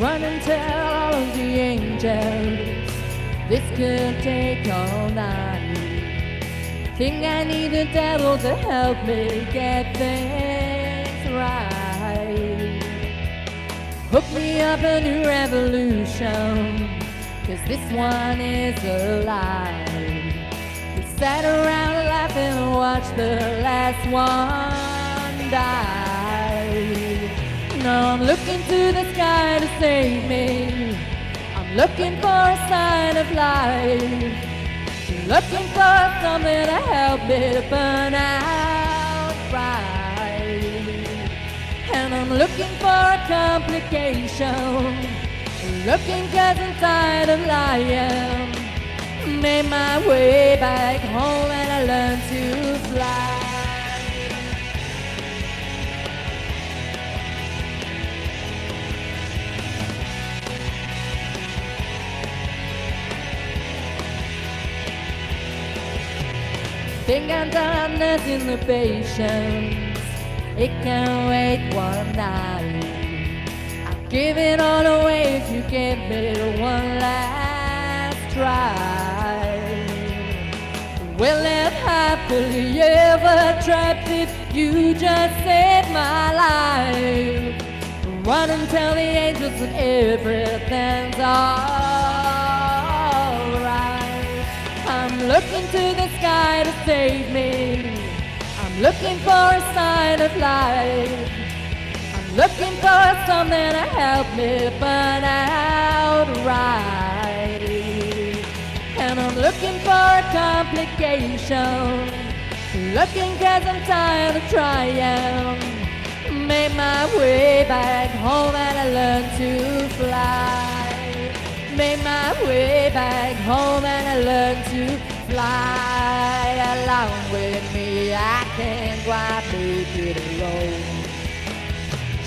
Run and tell all of the angels this could take all night. Think I need the devil to help me get things right. Hook me up a new revolution, cause this one is a lie. We sat around laughing and watched the last one die. Now I'm looking to the sky to save me. I'm looking for a sign of life. Looking for something to help me to burn out right. And I'm looking for a complication. Looking cause I'm tired of lying. Made my way back Think I'm done nursing the patience. It can wait one night. I'll give it all away if you give it one last try. We'll live happily ever trapped if you just saved my life. Run and tell the angels that everything's alright. Looking to the sky to save me. I'm looking for a sign of life. I'm looking for something to help me burn out right. And I'm looking for a complication. Looking cause I'm tired of trying. Made my way back home and I learned to fly. Made my way back home and I learned to fly along with me. I can't quite make it alone.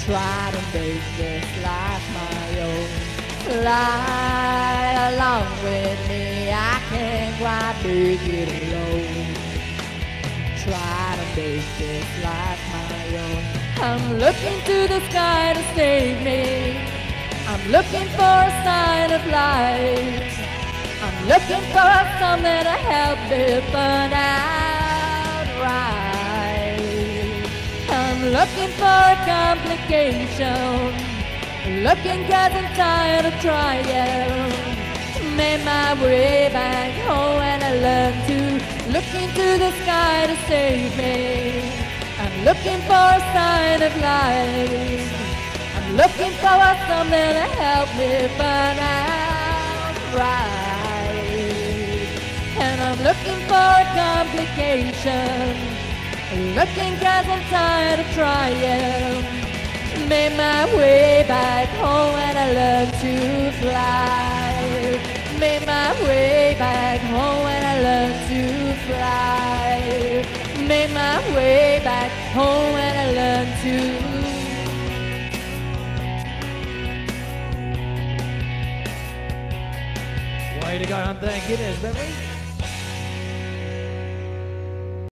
Try to make this life my own. Fly along with me. I can't quite make it alone. Try to make this life my own. I'm looking to the sky to save me. I'm looking for a sign of light. Looking for something to help me burn out right. I'm looking for a complication. Looking cause I'm tired of trying. Made my way back home and I learned to look into the sky to save me. I'm looking for a sign of life. I'm looking for something to help me burn out looking for a complication. Looking cause I'm tired of trying. Made my way back home and I learned to fly. Made my way back home and I learned to fly. Made my way back home and I learned to Way to go, and thank goodness.